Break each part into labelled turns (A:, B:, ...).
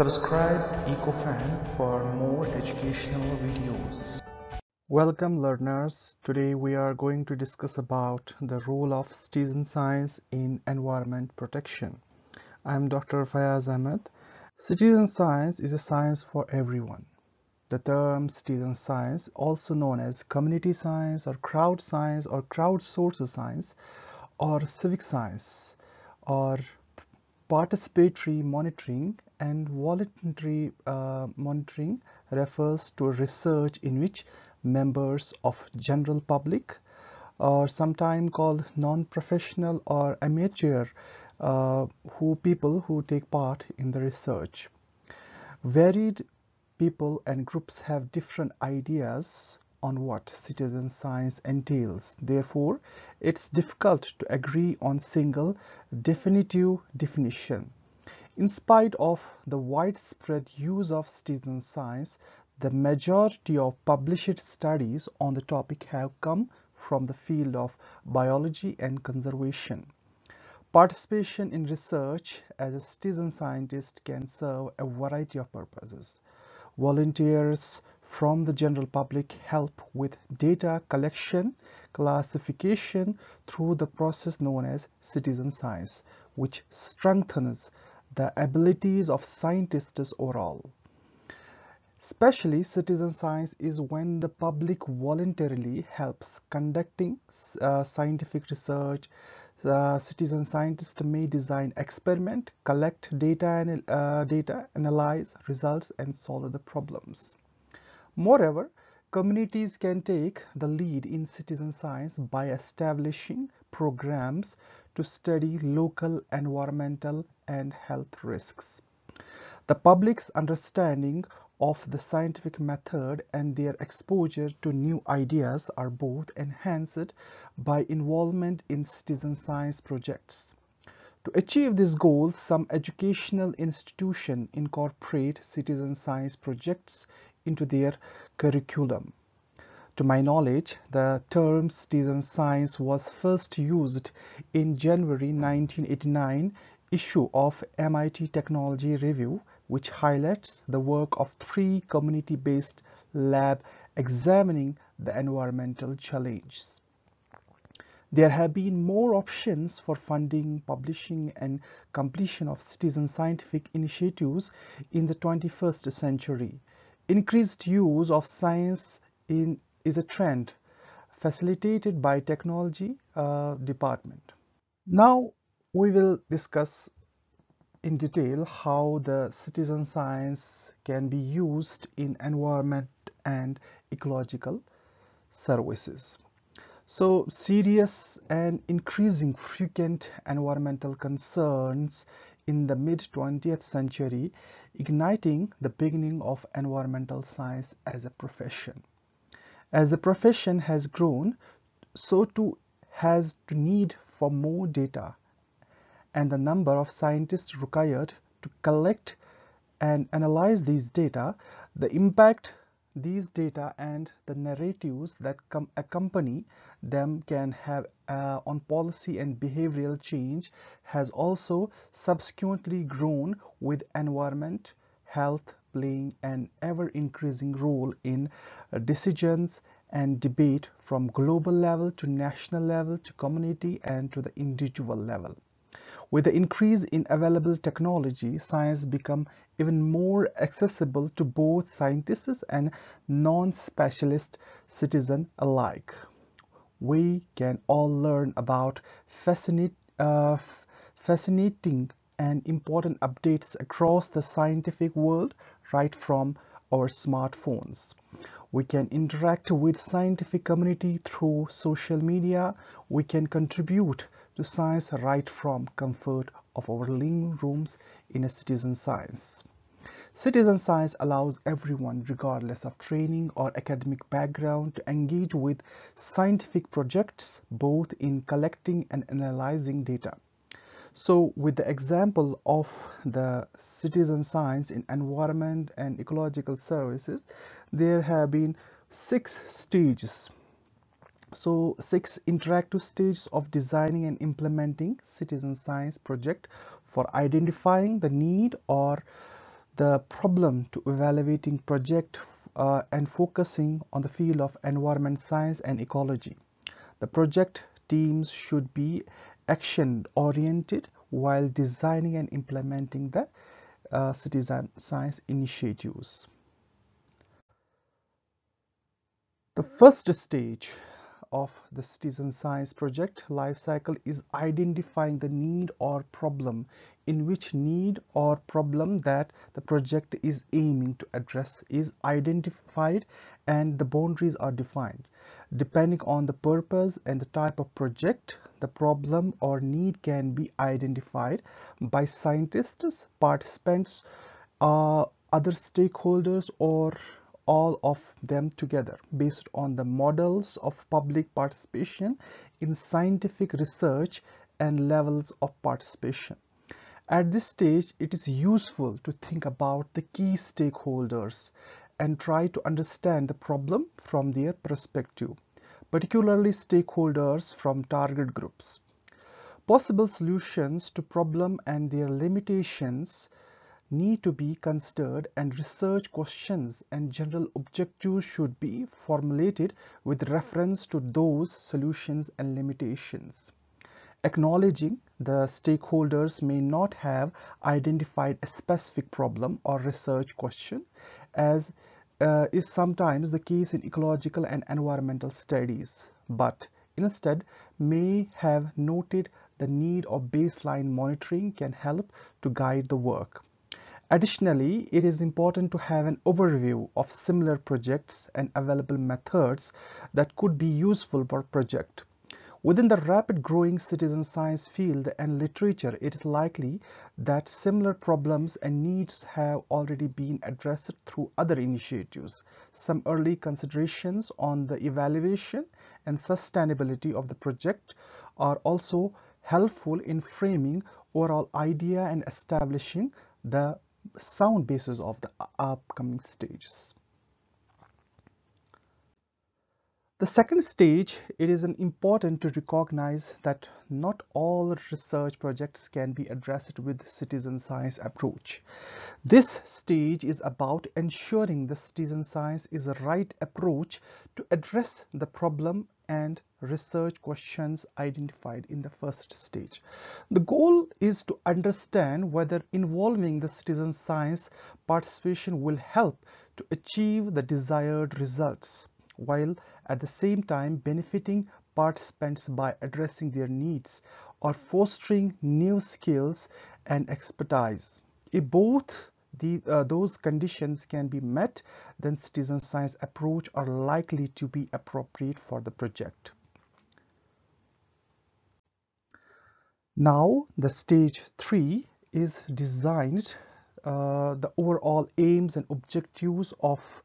A: Subscribe EcoFAM for more educational videos.
B: Welcome learners. Today we are going to discuss about the role of citizen science in environment protection. I am Dr. Fayaz Ahmad. Citizen science is a science for everyone. The term citizen science, also known as community science or crowd science or crowdsourced science or civic science or participatory monitoring and voluntary uh, monitoring refers to research in which members of general public or sometimes called non-professional or amateur uh, who people who take part in the research. Varied people and groups have different ideas on what citizen science entails. Therefore, it's difficult to agree on single definitive definition. In spite of the widespread use of citizen science, the majority of published studies on the topic have come from the field of biology and conservation. Participation in research as a citizen scientist can serve a variety of purposes. Volunteers from the general public help with data collection, classification through the process known as citizen science, which strengthens the abilities of scientists overall. Especially citizen science is when the public voluntarily helps conducting uh, scientific research. The citizen scientists may design experiment, collect data and uh, data, analyze results and solve the problems. Moreover, communities can take the lead in citizen science by establishing programs to study local environmental and health risks. The public's understanding of the scientific method and their exposure to new ideas are both enhanced by involvement in citizen science projects. To achieve this goal, some educational institutions incorporate citizen science projects into their curriculum. To my knowledge, the term citizen science was first used in January 1989 issue of MIT Technology Review which highlights the work of three community-based lab examining the environmental challenges. There have been more options for funding, publishing and completion of citizen scientific initiatives in the 21st century. Increased use of science in, is a trend facilitated by technology uh, department. Now we will discuss in detail how the citizen science can be used in environment and ecological services. So serious and increasing frequent environmental concerns in the mid-20th century, igniting the beginning of environmental science as a profession. As the profession has grown, so too has the need for more data and the number of scientists required to collect and analyze these data, the impact these data and the narratives that accompany them can have uh, on policy and behavioral change has also subsequently grown with environment, health playing an ever-increasing role in uh, decisions and debate from global level to national level to community and to the individual level. With the increase in available technology, science become even more accessible to both scientists and non-specialist citizens alike. We can all learn about fascinate, uh, fascinating and important updates across the scientific world right from our smartphones. We can interact with scientific community through social media. We can contribute to science right from comfort of our living rooms in a citizen science. Citizen science allows everyone, regardless of training or academic background, to engage with scientific projects both in collecting and analyzing data. So with the example of the citizen science in environment and ecological services, there have been six stages so six interactive stages of designing and implementing citizen science project for identifying the need or the problem to evaluating project uh, and focusing on the field of environment science and ecology. The project teams should be action oriented while designing and implementing the uh, citizen science initiatives. The first stage of the citizen science project life cycle is identifying the need or problem in which need or problem that the project is aiming to address is identified and the boundaries are defined. Depending on the purpose and the type of project, the problem or need can be identified by scientists, participants, uh, other stakeholders or all of them together based on the models of public participation in scientific research and levels of participation. At this stage, it is useful to think about the key stakeholders and try to understand the problem from their perspective, particularly stakeholders from target groups. Possible solutions to problem and their limitations need to be considered and research questions and general objectives should be formulated with reference to those solutions and limitations. Acknowledging the stakeholders may not have identified a specific problem or research question as uh, is sometimes the case in ecological and environmental studies, but instead may have noted the need of baseline monitoring can help to guide the work. Additionally, it is important to have an overview of similar projects and available methods that could be useful for project. Within the rapid growing citizen science field and literature, it is likely that similar problems and needs have already been addressed through other initiatives. Some early considerations on the evaluation and sustainability of the project are also helpful in framing overall idea and establishing the sound basis of the upcoming stages. The second stage, it is important to recognize that not all research projects can be addressed with citizen science approach. This stage is about ensuring the citizen science is the right approach to address the problem and research questions identified in the first stage. The goal is to understand whether involving the citizen science participation will help to achieve the desired results while at the same time benefiting participants by addressing their needs or fostering new skills and expertise. If both the, uh, those conditions can be met, then citizen science approach are likely to be appropriate for the project. Now the stage 3 is designed uh, the overall aims and objectives of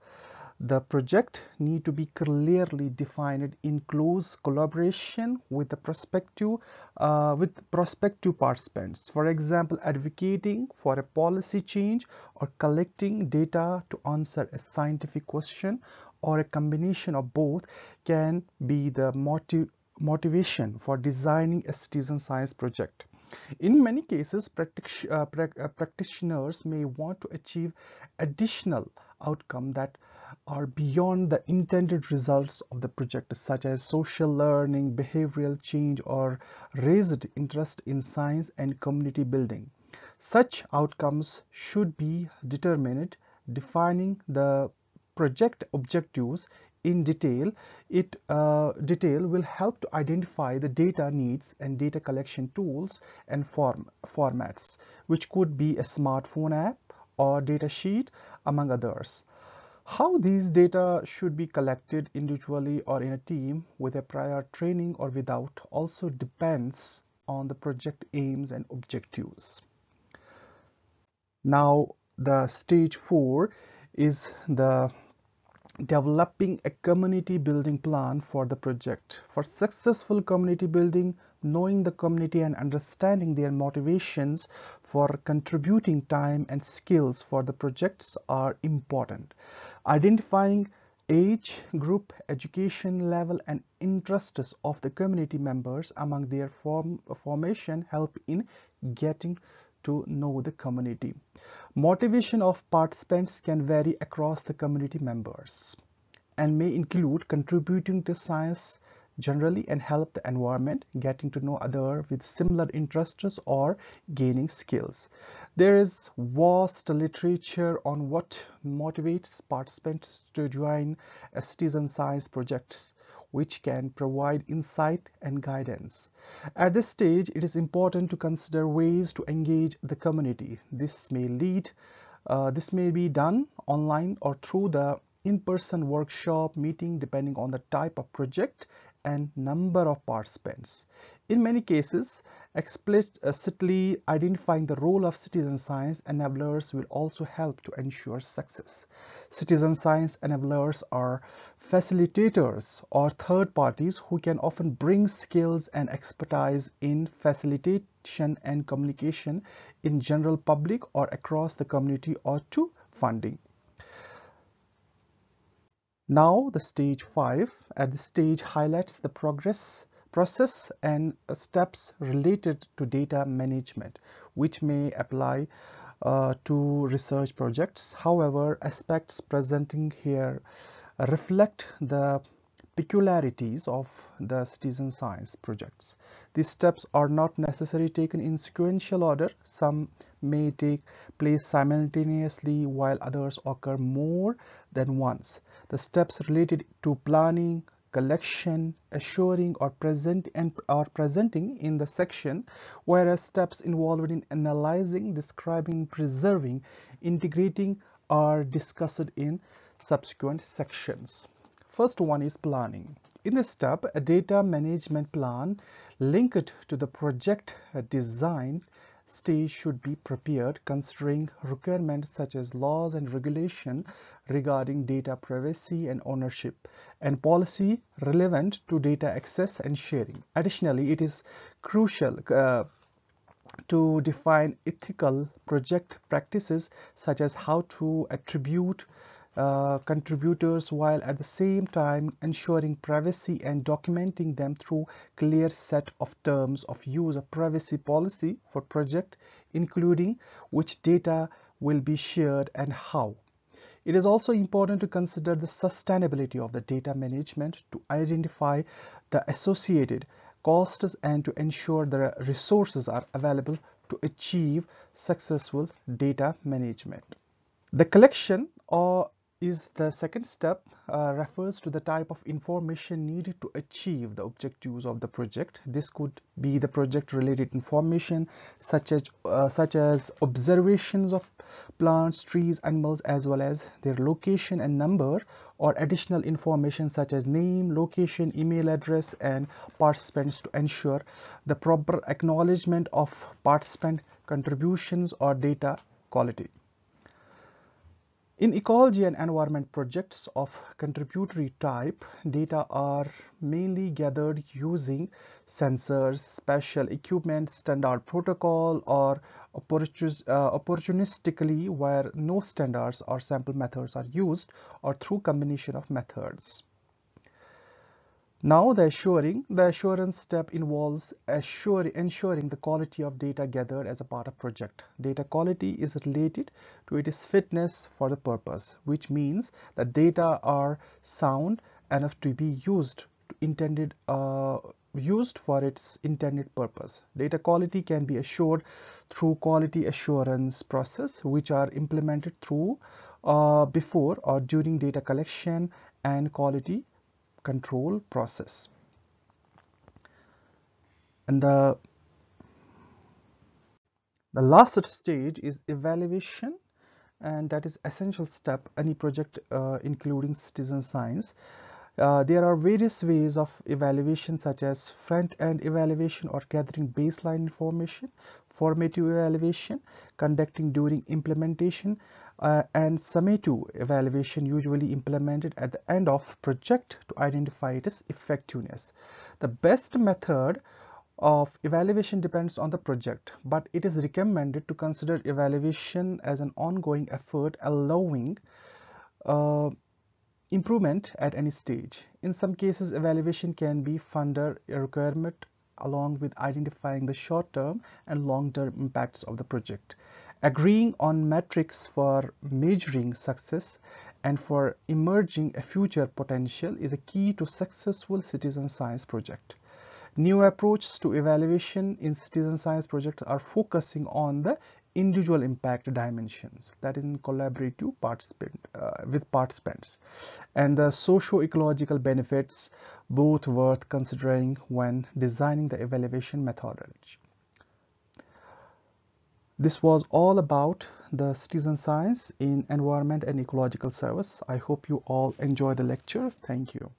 B: the project need to be clearly defined in close collaboration with the prospective uh, with prospective participants. For example, advocating for a policy change or collecting data to answer a scientific question or a combination of both can be the motive motivation for designing a citizen science project. In many cases, practic uh, pra uh, practitioners may want to achieve additional outcome that are beyond the intended results of the project such as social learning, behavioral change or raised interest in science and community building. Such outcomes should be determined defining the project objectives in detail it uh, detail will help to identify the data needs and data collection tools and form formats which could be a smartphone app or data sheet among others how these data should be collected individually or in a team with a prior training or without also depends on the project aims and objectives. Now the stage 4 is the developing a community building plan for the project. For successful community building, knowing the community and understanding their motivations for contributing time and skills for the projects are important. Identifying age group, education level and interests of the community members among their form, formation help in getting to know the community. Motivation of participants can vary across the community members and may include contributing to science generally and help the environment, getting to know other with similar interests or gaining skills. There is vast literature on what motivates participants to join citizen science projects which can provide insight and guidance. At this stage, it is important to consider ways to engage the community. This may lead, uh, this may be done online or through the in-person workshop meeting depending on the type of project and number of participants. In many cases, explicitly identifying the role of citizen science enablers will also help to ensure success. Citizen science enablers are facilitators or third parties who can often bring skills and expertise in facilitation and communication in general public or across the community or to funding. Now the stage 5 at this stage highlights the progress process and steps related to data management which may apply uh, to research projects. However, aspects presenting here reflect the peculiarities of the citizen science projects. These steps are not necessarily taken in sequential order. Some may take place simultaneously while others occur more than once. The steps related to planning, collection, assuring or present and are presenting in the section, whereas steps involved in analyzing, describing, preserving, integrating are discussed in subsequent sections. First one is planning. In this step, a data management plan linked to the project design stage should be prepared considering requirements such as laws and regulation regarding data privacy and ownership and policy relevant to data access and sharing. Additionally, it is crucial uh, to define ethical project practices such as how to attribute uh, contributors while at the same time ensuring privacy and documenting them through clear set of terms of use of privacy policy for project including which data will be shared and how. It is also important to consider the sustainability of the data management to identify the associated costs and to ensure the resources are available to achieve successful data management. The collection or is the second step uh, refers to the type of information needed to achieve the objectives of the project. This could be the project related information such as uh, such as observations of plants, trees, animals as well as their location and number or additional information such as name, location, email address and participants to ensure the proper acknowledgement of participant contributions or data quality. In ecology and environment projects of contributory type, data are mainly gathered using sensors, special equipment, standard protocol, or uh, opportunistically where no standards or sample methods are used or through combination of methods. Now the assuring, the assurance step involves assure, ensuring the quality of data gathered as a part of project. Data quality is related to its fitness for the purpose, which means that data are sound enough to be used intended uh, used for its intended purpose. Data quality can be assured through quality assurance process which are implemented through uh, before or during data collection and quality control process. And the the last stage is evaluation and that is essential step any project uh, including citizen science. Uh, there are various ways of evaluation such as front-end evaluation or gathering baseline information, formative evaluation, conducting during implementation, uh, and summative evaluation usually implemented at the end of project to identify its effectiveness. The best method of evaluation depends on the project, but it is recommended to consider evaluation as an ongoing effort allowing uh, improvement at any stage. In some cases, evaluation can be funder requirement along with identifying the short-term and long-term impacts of the project. Agreeing on metrics for measuring success and for emerging a future potential is a key to successful citizen science project. New approaches to evaluation in citizen science projects are focusing on the individual impact dimensions that is in collaborative participant uh, with participants and the socio-ecological benefits both worth considering when designing the evaluation methodology. This was all about the citizen science in environment and ecological service. I hope you all enjoy the lecture. Thank you